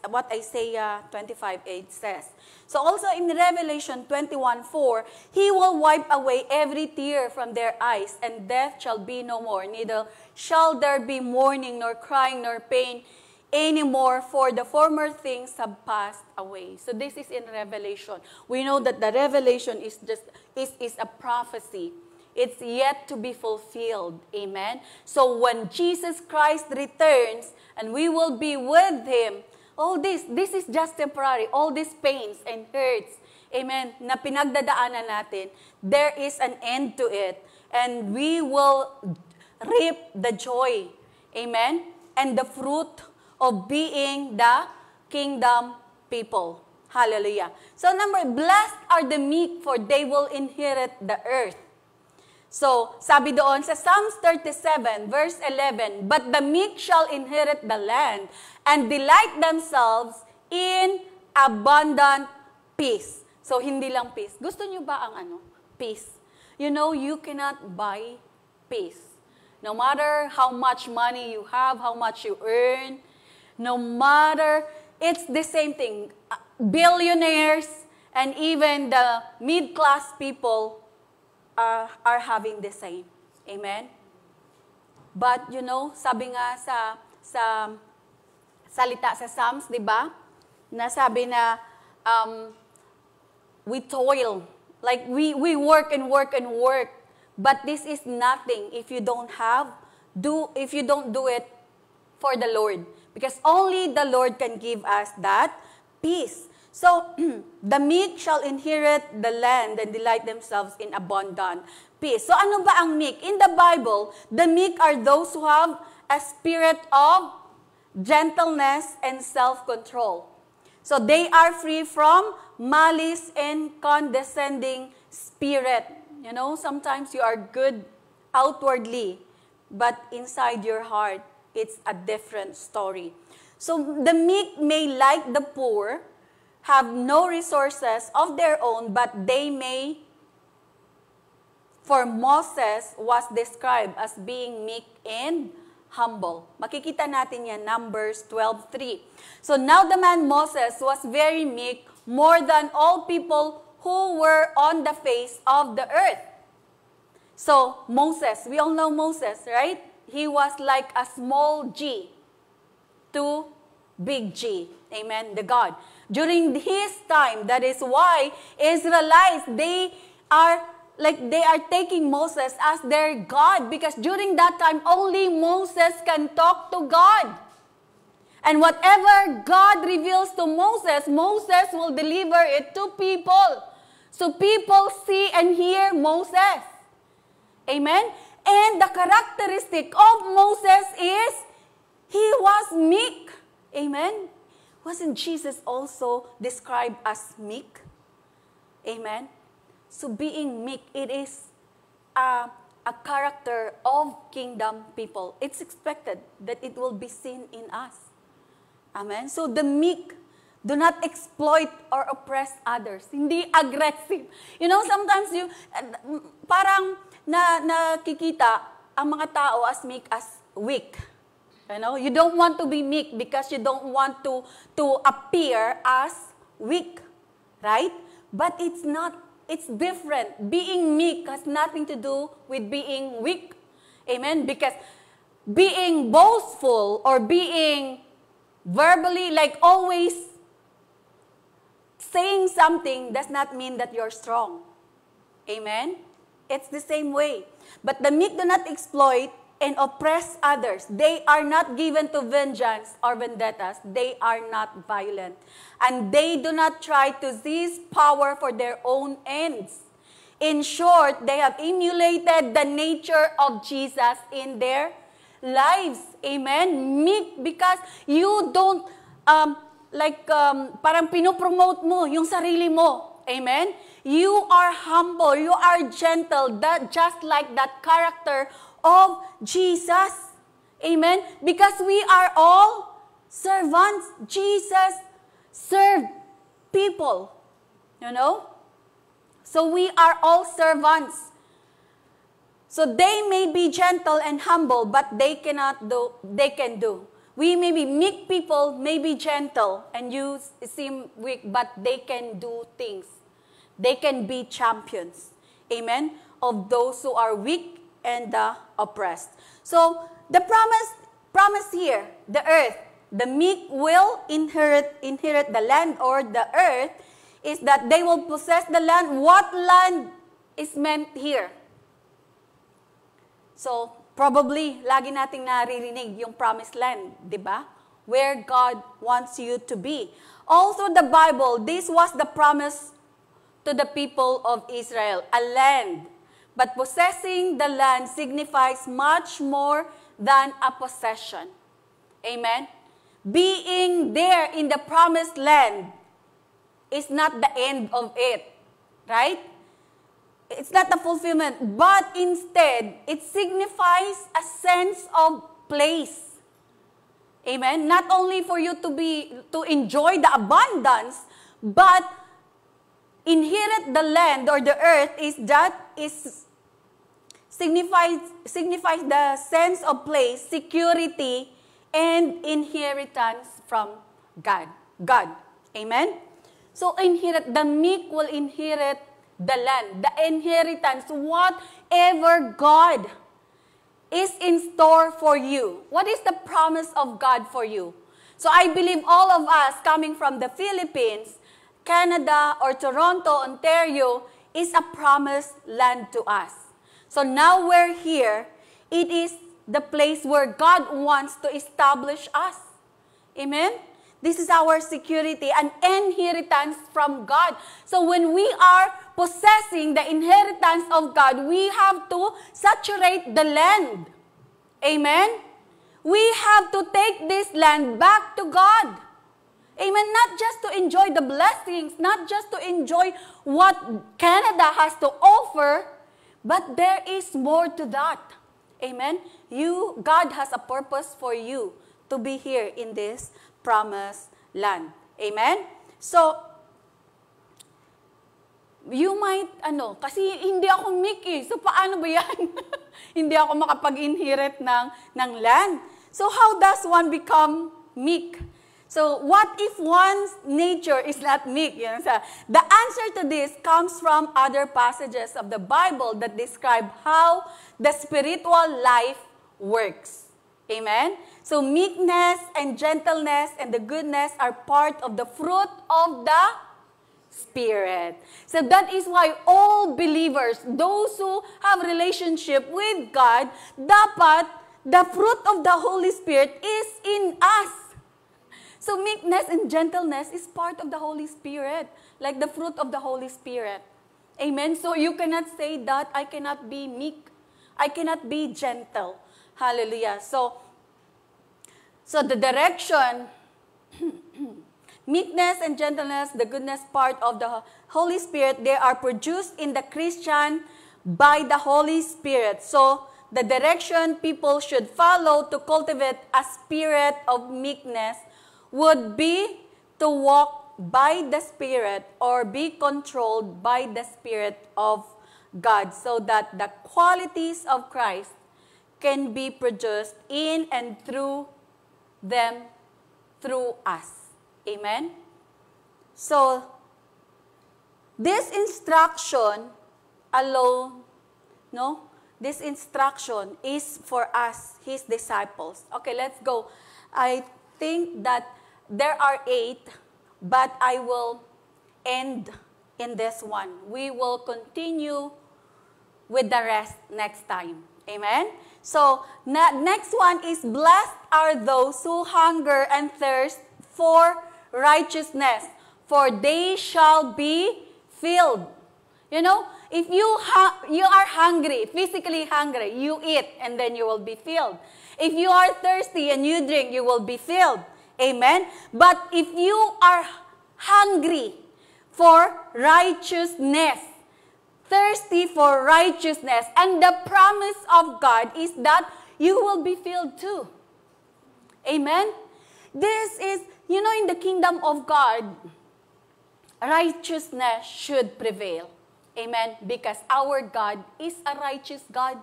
what Isaiah uh, 25:8 says. So also in Revelation 21:4, he will wipe away every tear from their eyes, and death shall be no more. Neither shall there be mourning, nor crying, nor pain anymore, for the former things have passed away. So this is in Revelation. We know that the revelation is just is, is a prophecy. It's yet to be fulfilled. Amen. So when Jesus Christ returns and we will be with him, all this, this is just temporary. All these pains and hurts, amen, na pinagdadaanan natin, there is an end to it. And we will reap the joy, amen, and the fruit of being the kingdom people. Hallelujah. So number, blessed are the meek for they will inherit the earth. So, sabi doon sa Psalms 37, verse 11, But the meek shall inherit the land and delight themselves in abundant peace. So, hindi lang peace. Gusto nyo ba ang ano? Peace. You know, you cannot buy peace. No matter how much money you have, how much you earn, no matter, it's the same thing. Billionaires and even the mid-class people uh, are having the same. Amen? But, you know, sabi nga sa, sa salita sa Psalms, di ba? Na sabi na, um, we toil. Like, we, we work and work and work. But this is nothing if you don't have, do, if you don't do it for the Lord. Because only the Lord can give us that peace. So, <clears throat> the meek shall inherit the land and delight themselves in abundant peace. So, ano ba ang meek? In the Bible, the meek are those who have a spirit of gentleness and self-control. So, they are free from malice and condescending spirit. You know, sometimes you are good outwardly, but inside your heart, it's a different story. So the meek may, like the poor, have no resources of their own, but they may, for Moses was described as being meek and humble. Makikita natin yan, Numbers 12.3. So now the man Moses was very meek, more than all people who were on the face of the earth. So Moses, we all know Moses, right? he was like a small g to big G. Amen. The God. During his time, that is why Israelites, they are like they are taking Moses as their God because during that time only Moses can talk to God. And whatever God reveals to Moses, Moses will deliver it to people. So people see and hear Moses. Amen. And the characteristic of Moses is he was meek. Amen. Wasn't Jesus also described as meek? Amen. So being meek, it is a, a character of kingdom people. It's expected that it will be seen in us. Amen. So the meek, Do not exploit or oppress others. Hindi aggressive. You know, sometimes you, parang na, nakikita ang mga tao as meek as weak. You know, you don't want to be meek because you don't want to, to appear as weak. Right? But it's not, it's different. Being meek has nothing to do with being weak. Amen? Because being boastful or being verbally, like always saying something does not mean that you're strong. Amen? It's the same way. But the meek do not exploit and oppress others. They are not given to vengeance or vendettas. They are not violent. And they do not try to seize power for their own ends. In short, they have emulated the nature of Jesus in their lives. Amen? Meek because you don't um, like um, parang pinopromote mo yung sarili mo. Amen? You are humble, you are gentle, that just like that character of Jesus. Amen? Because we are all servants. Jesus served people. You know? So we are all servants. So they may be gentle and humble, but they cannot do, they can do we may be meek people, may be gentle, and you seem weak, but they can do things. They can be champions. Amen? Of those who are weak and the oppressed. So, the promise, promise here, the earth, the meek will inherit, inherit the land or the earth, is that they will possess the land. What land is meant here? So, Probably, lagi nating naririnig yung promised land, di ba? Where God wants you to be. Also, the Bible, this was the promise to the people of Israel, a land. But possessing the land signifies much more than a possession. Amen? Being there in the promised land is not the end of it, right? it's not a fulfillment, but instead, it signifies a sense of place. Amen? Not only for you to be, to enjoy the abundance, but inherit the land or the earth is that is signifies, signifies the sense of place, security, and inheritance from God. God. Amen? So inherit, the meek will inherit the land, the inheritance, whatever God is in store for you. What is the promise of God for you? So I believe all of us coming from the Philippines, Canada, or Toronto, Ontario, is a promised land to us. So now we're here. It is the place where God wants to establish us. Amen? This is our security, an inheritance from God. So when we are possessing the inheritance of God, we have to saturate the land. Amen? We have to take this land back to God. Amen. Not just to enjoy the blessings, not just to enjoy what Canada has to offer, but there is more to that. Amen. You, God has a purpose for you to be here in this promised land. Amen? So, you might, ano, kasi hindi ako meek eh. So, paano ba yan? <laughs> hindi ako makapag-inherit ng, ng land. So, how does one become meek? So, what if one's nature is not meek? You know, the answer to this comes from other passages of the Bible that describe how the spiritual life works. Amen? So meekness and gentleness and the goodness are part of the fruit of the Spirit. So that is why all believers, those who have relationship with God, dapat the fruit of the Holy Spirit is in us. So meekness and gentleness is part of the Holy Spirit, like the fruit of the Holy Spirit. Amen. So you cannot say that I cannot be meek. I cannot be gentle. Hallelujah. So so the direction, <clears throat> meekness and gentleness, the goodness part of the Holy Spirit, they are produced in the Christian by the Holy Spirit. So the direction people should follow to cultivate a spirit of meekness would be to walk by the Spirit or be controlled by the Spirit of God so that the qualities of Christ can be produced in and through them through us. Amen? So, this instruction alone, no? This instruction is for us, His disciples. Okay, let's go. I think that there are eight, but I will end in this one. We will continue with the rest next time. Amen? So, next one is Blessed are those who hunger and thirst for righteousness, for they shall be filled. You know, if you, you are hungry, physically hungry, you eat and then you will be filled. If you are thirsty and you drink, you will be filled. Amen? But if you are hungry for righteousness, thirsty for righteousness, and the promise of God is that you will be filled too. Amen? This is, you know, in the kingdom of God, righteousness should prevail. Amen? Because our God is a righteous God,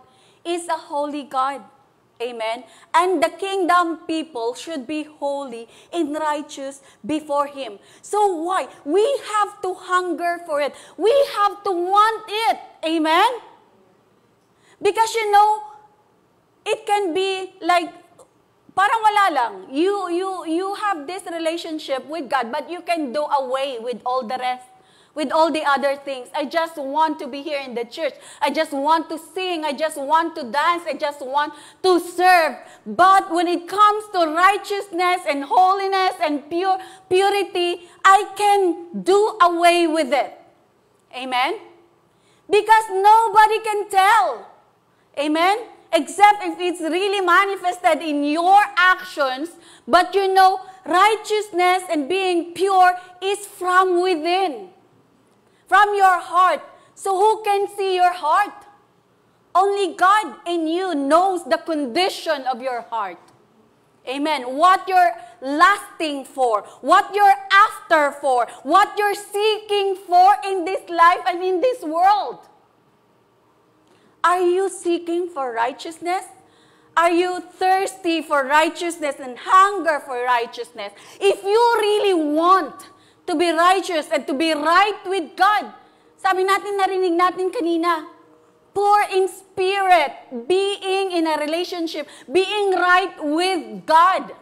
is a holy God. Amen. And the kingdom people should be holy and righteous before Him. So why? We have to hunger for it. We have to want it. Amen. Because you know, it can be like parang wala lang. You you you have this relationship with God, but you can do away with all the rest with all the other things. I just want to be here in the church. I just want to sing. I just want to dance. I just want to serve. But when it comes to righteousness and holiness and pure purity, I can do away with it. Amen. Because nobody can tell. Amen. Except if it's really manifested in your actions. But you know, righteousness and being pure is from within from your heart. So who can see your heart? Only God in you knows the condition of your heart. Amen. What you're lasting for, what you're after for, what you're seeking for in this life and in this world. Are you seeking for righteousness? Are you thirsty for righteousness and hunger for righteousness? If you really want to be righteous and to be right with God. Sabi natin, narinig natin kanina, poor in spirit, being in a relationship, being right with God.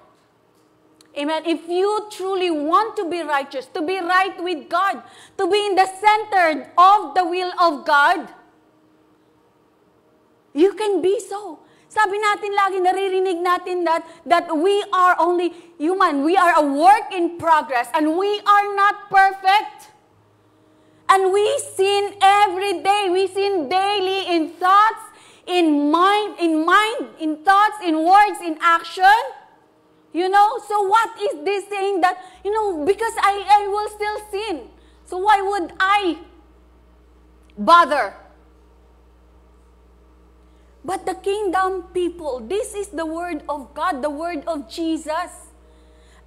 Amen. If you truly want to be righteous, to be right with God, to be in the center of the will of God, you can be so. Sabi natin lagi, naririnig natin that, that we are only human. We are a work in progress and we are not perfect. And we sin every day. We sin daily in thoughts, in mind, in mind, in thoughts, in words, in action. You know, so what is this saying that, you know, because I, I will still sin. So why would I bother? But the kingdom people, this is the word of God, the word of Jesus.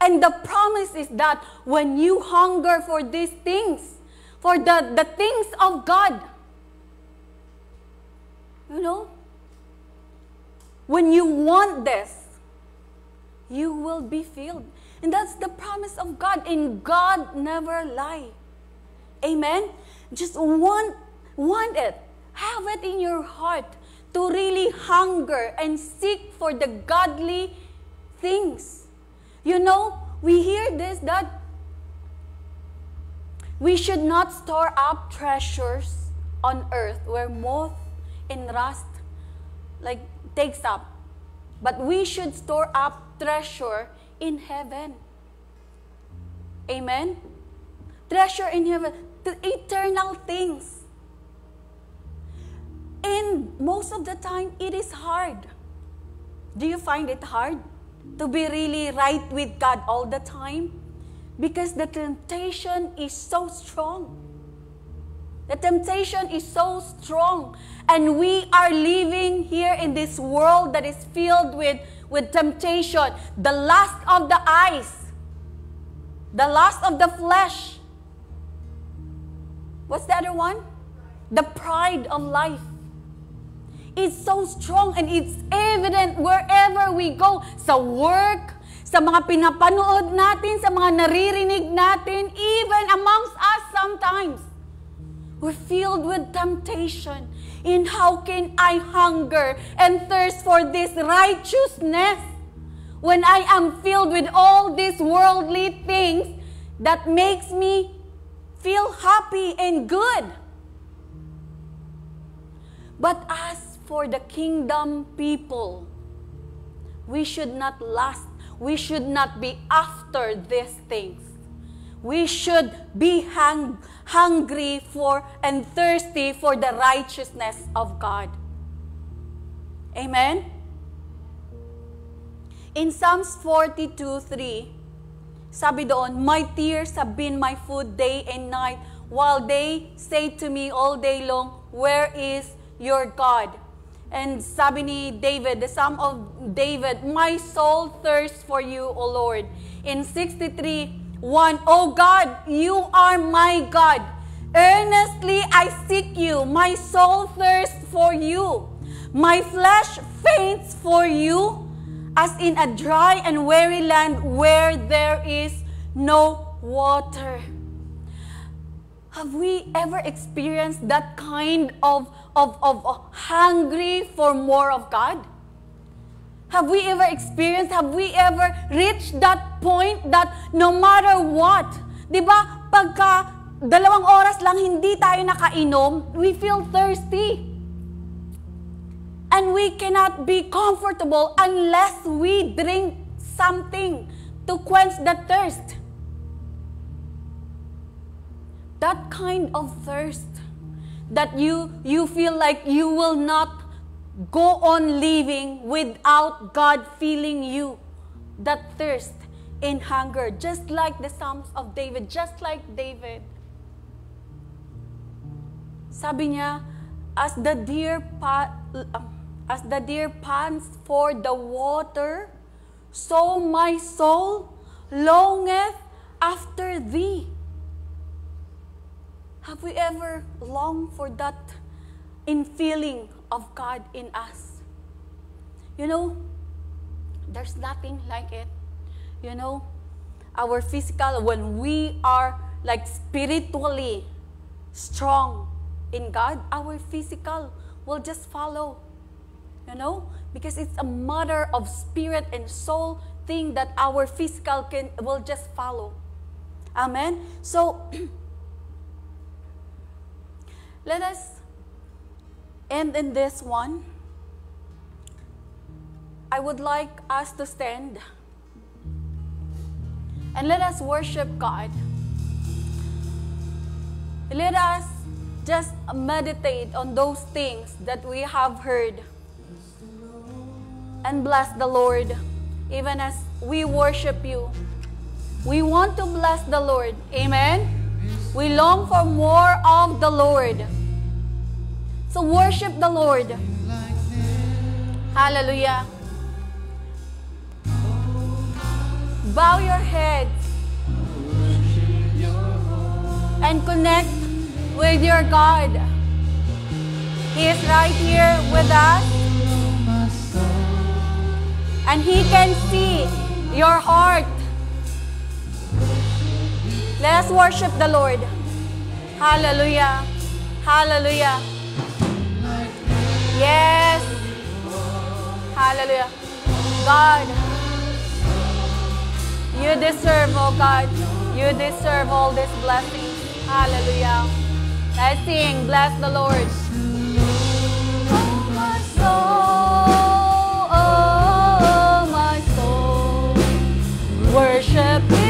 And the promise is that when you hunger for these things, for the, the things of God, you know, when you want this, you will be filled. And that's the promise of God. And God never lie. Amen? Just want, want it. Have it in your heart to really hunger and seek for the godly things. You know, we hear this that we should not store up treasures on earth where moth and rust like takes up. But we should store up treasure in heaven. Amen. Treasure in heaven, the eternal things. And most of the time, it is hard. Do you find it hard to be really right with God all the time? Because the temptation is so strong. The temptation is so strong. And we are living here in this world that is filled with, with temptation. The lust of the eyes, the lust of the flesh. What's the other one? The pride of life. It's so strong and it's evident wherever we go. Sa work, sa mga pinapanood natin, sa mga naririnig natin, even amongst us sometimes. We're filled with temptation. In how can I hunger and thirst for this righteousness when I am filled with all these worldly things that makes me feel happy and good? But as for the kingdom people. We should not lust. We should not be after these things. We should be hang- hungry for and thirsty for the righteousness of God. Amen? In Psalms 42 3, sabi doon, My tears have been my food day and night, while they say to me all day long, Where is your God? And sabi ni David, the Psalm of David, My soul thirsts for you, O Lord. In 63, 1, O God, you are my God. Earnestly I seek you. My soul thirsts for you. My flesh faints for you, as in a dry and weary land where there is no water. Have we ever experienced that kind of of, of, hungry for more of God? Have we ever experienced, have we ever reached that point that no matter what, di ba, pagka dalawang oras lang hindi tayo nakainom, we feel thirsty. And we cannot be comfortable unless we drink something to quench the thirst. That kind of thirst that you you feel like you will not go on living without God feeling you that thirst and hunger just like the Psalms of David just like David. Sabi niya as the deer pa, uh, as the deer pants for the water so my soul longeth after thee have we ever longed for that in feeling of God in us? You know, there's nothing like it. You know, our physical, when we are like spiritually strong in God, our physical will just follow. You know, because it's a matter of spirit and soul thing that our physical can will just follow. Amen. So <clears throat> Let us end in this one. I would like us to stand and let us worship God. Let us just meditate on those things that we have heard and bless the Lord even as we worship you. We want to bless the Lord. Amen. We long for more of the Lord. So worship the Lord. Hallelujah. Bow your head and connect with your God. He is right here with us. And He can see your heart. Let us worship the Lord. Hallelujah. Hallelujah. Yes. Hallelujah. God, you deserve, oh God, you deserve all these blessings. Hallelujah. Let's sing, bless the Lord. Oh, my soul, oh, my soul, worship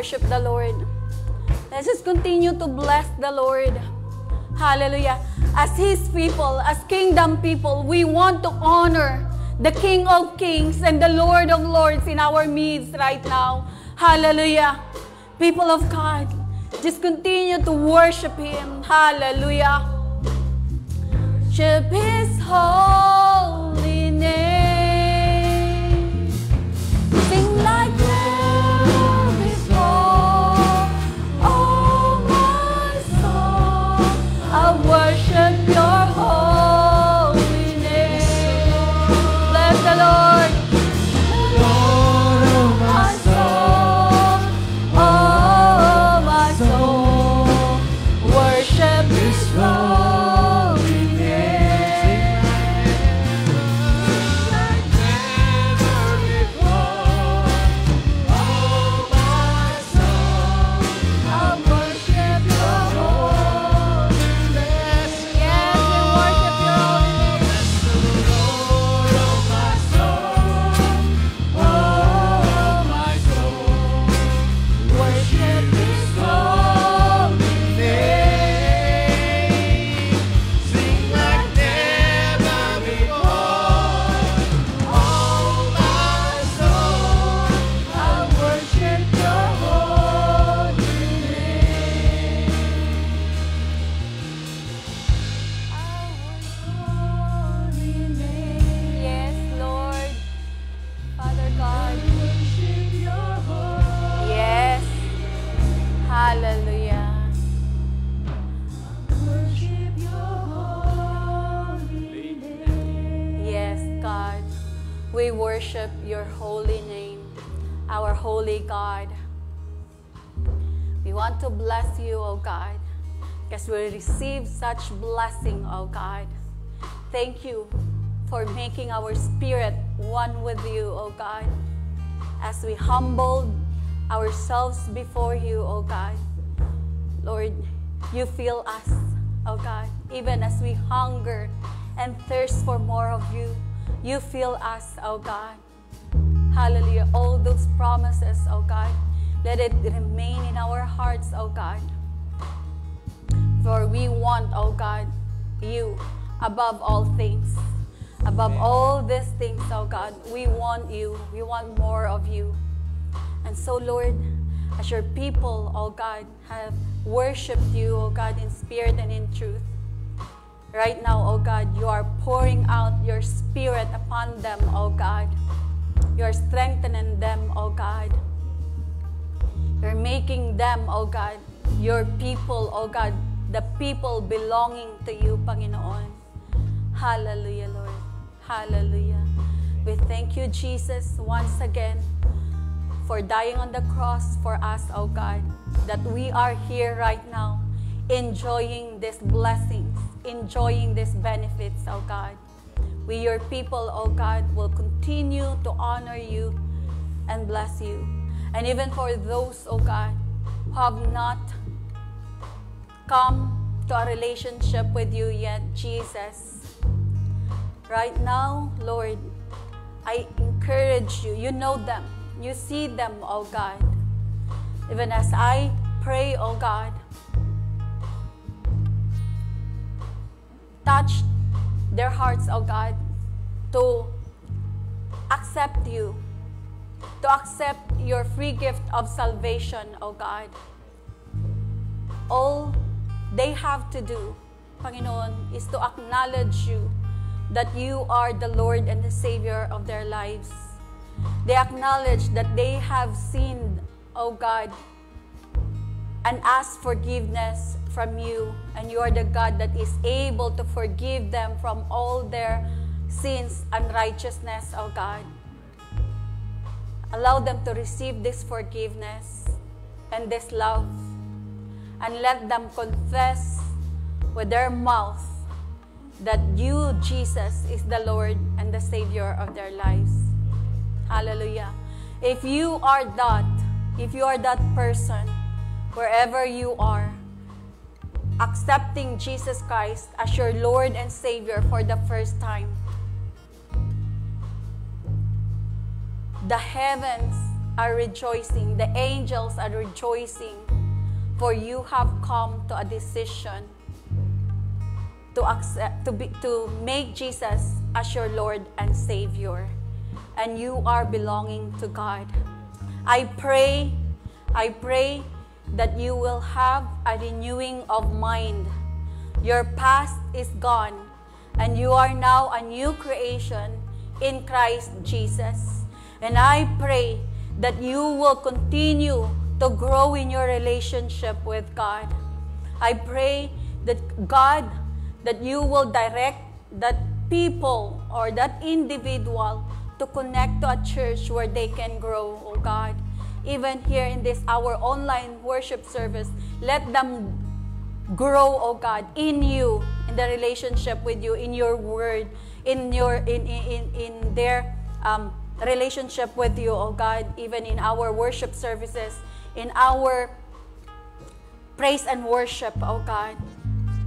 worship the Lord. Let's just continue to bless the Lord. Hallelujah. As His people, as kingdom people, we want to honor the King of Kings and the Lord of Lords in our midst right now. Hallelujah. People of God, just continue to worship Him. Hallelujah. Worship His holy bless you, O God, because we receive such blessing, O God. Thank you for making our spirit one with you, O God, as we humbled ourselves before you, O God. Lord, you feel us, O God, even as we hunger and thirst for more of you. You feel us, O God. Hallelujah. All those promises, O God, let it remain in our hearts, O God. For we want, O God, you above all things. Above all these things, O God, we want you. We want more of you. And so, Lord, as your people, O God, have worshiped you, O God, in spirit and in truth. Right now, O God, you are pouring out your spirit upon them, O God. You are strengthening them, O God. You're making them, O God, your people, O God, the people belonging to you, Panginoon. Hallelujah, Lord. Hallelujah. We thank you, Jesus, once again for dying on the cross for us, O God, that we are here right now enjoying these blessings, enjoying these benefits, O God. We, your people, O God, will continue to honor you and bless you. And even for those, O God, who have not come to a relationship with you yet, Jesus, right now, Lord, I encourage you. You know them. You see them, oh God. Even as I pray, oh God, touch their hearts, oh God, to accept you, to accept your free gift of salvation, O God. All they have to do, Panginoon, is to acknowledge you that you are the Lord and the Savior of their lives. They acknowledge that they have sinned, O God, and ask forgiveness from you. And you are the God that is able to forgive them from all their sins and righteousness, O God. Allow them to receive this forgiveness and this love. And let them confess with their mouth that you, Jesus, is the Lord and the Savior of their lives. Hallelujah. If you are that, if you are that person, wherever you are, accepting Jesus Christ as your Lord and Savior for the first time, the heavens are rejoicing, the angels are rejoicing, for you have come to a decision to accept to be to make Jesus as your Lord and Savior and you are belonging to God. I pray I pray that you will have a renewing of mind. Your past is gone and you are now a new creation in Christ Jesus. And I pray that you will continue to grow in your relationship with God. I pray that God that you will direct that people or that individual to connect to a church where they can grow, oh God. Even here in this our online worship service, let them grow, oh God, in you, in the relationship with you, in your word, in your in in in their um, relationship with you, oh God, even in our worship services, in our praise and worship, oh God.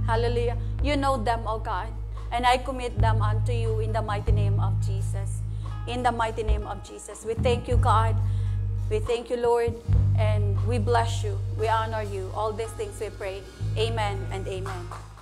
Hallelujah. You know them, O God. And I commit them unto you in the mighty name of Jesus. In the mighty name of Jesus. We thank you, God. We thank you, Lord. And we bless you. We honor you. All these things we pray. Amen and amen.